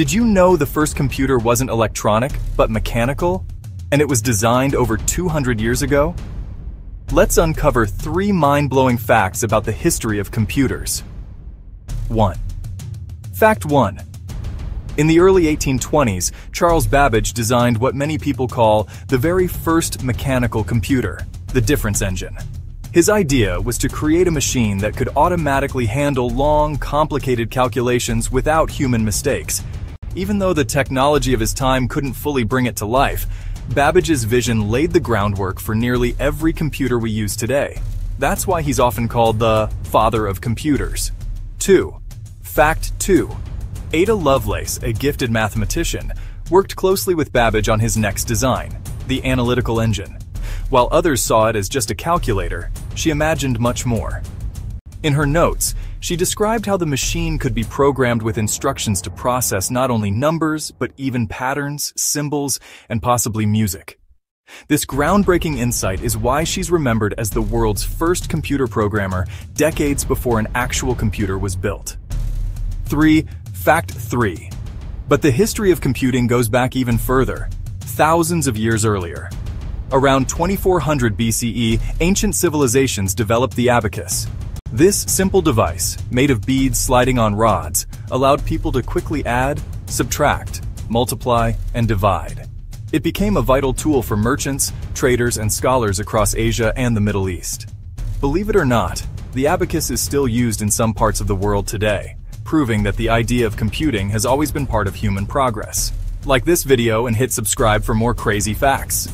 Did you know the first computer wasn't electronic, but mechanical? And it was designed over 200 years ago? Let's uncover three mind-blowing facts about the history of computers. 1. Fact 1. In the early 1820s, Charles Babbage designed what many people call the very first mechanical computer, the difference engine. His idea was to create a machine that could automatically handle long, complicated calculations without human mistakes. Even though the technology of his time couldn't fully bring it to life, Babbage's vision laid the groundwork for nearly every computer we use today. That's why he's often called the father of computers. 2. Fact 2. Ada Lovelace, a gifted mathematician, worked closely with Babbage on his next design, the analytical engine. While others saw it as just a calculator, she imagined much more. In her notes, she described how the machine could be programmed with instructions to process not only numbers, but even patterns, symbols, and possibly music. This groundbreaking insight is why she's remembered as the world's first computer programmer decades before an actual computer was built. 3. Fact 3. But the history of computing goes back even further, thousands of years earlier. Around 2400 BCE, ancient civilizations developed the abacus. This simple device, made of beads sliding on rods, allowed people to quickly add, subtract, multiply, and divide. It became a vital tool for merchants, traders, and scholars across Asia and the Middle East. Believe it or not, the abacus is still used in some parts of the world today proving that the idea of computing has always been part of human progress. Like this video and hit subscribe for more crazy facts.